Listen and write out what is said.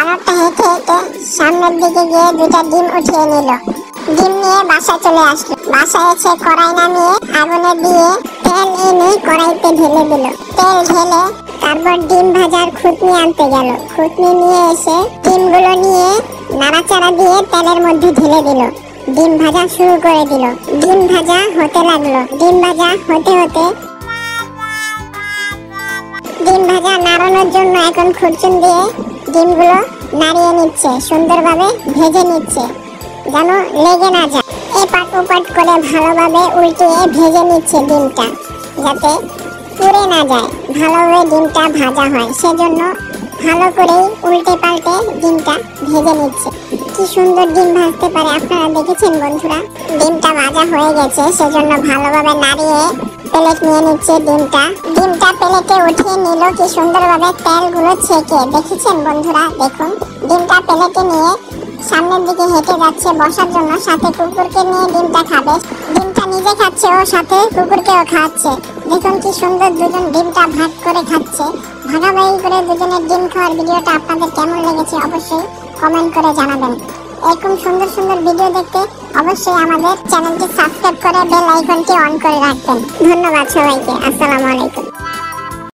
বানরটা হেঁটে হেঁটে সামনের দিকে গিয়ে দুটা ডিম উঠিয়ে নিল। ডিম নিয়ে বাসায় চলে আসলো। বাসায় এসে কড়াই নামিয়ে আগুনে দিয়ে তেল এনে কড়াইতে ঢেলে দিল। তেল ঢেলে তারপর ডিম ভাজার খুতনি আনতে গেল। খুতনি নিয়ে এসে ডিমগুলো নিয়ে নাড়াচাড়া দিয়ে তেলের মধ্যে ঢেলে দিল। ডিম ভাজা শুরু করে দিল। ডিম ভাজা হতে লাগল। ডিম ভাজা হতে হতে ডিম ভাজা নাড়ানোর জন্য এখন খুরচুন দিয়ে ডিমগুলো নাড়িয়ে নিচ্ছে, সুন্দরভাবে ভেজে নিচ্ছে, যেন লেগে না যায়। এপাট ওপাট করে ভালোভাবে উল্টিয়ে ভেজে নিচ্ছে ডিমটা, যাতে পুড়ে না যায়। ভালোভাবে ডিমটা ভাজা হয়, সেজন্য ভালো করেই উল্টে পাল্টে ডিমটা ভেজে নিচ্ছে। কি সুন্দর ডিম ভাজতে পারে, আপনারা দেখেছেন বন্ধুরা? ডিমটা ভাজা হয়ে গেছে, সেজন্য ভালোভাবে নাড়িয়ে প্লেট নিয়ে নিচ্ছে ডিমটা। ডিমটা প্লেটে উঠিয়ে নিল কি সুন্দরভাবে তেলগুলো ছেঁকে। দেখেছেন বন্ধুরা? দেখুন, ডিমটা প্লেটে নিয়ে সামনের দিকে হেঁটে যাচ্ছে, বসার জন্য সাথে কুকুরকে নিয়ে ডিমটা খাবে। ডিমটা নিজে খাচ্ছে ও সাথে কুকুরকেও খাওয়াচ্ছে। দেখুন কি সুন্দর দুজন ডিমটা ভাগ করে খাচ্ছে। ভাগাভাগি করে দুজনের ডিম খাওয়ার ভিডিওটা আপনাদের কেমন লেগেছে অবশ্যই কমেন্ট করে জানাবেন। এরকম সুন্দর সুন্দর ভিডিও দেখতে অবশ্যই আমাদের চ্যানেলটি সাবস্ক্রাইব করে বেল আইকনটি অন করে রাখবেন। ধন্যবাদ সবাইকে। আসসালামু আলাইকুম।